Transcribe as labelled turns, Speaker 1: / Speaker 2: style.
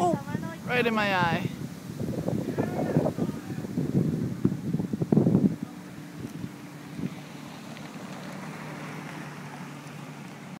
Speaker 1: Oh, right in my eye.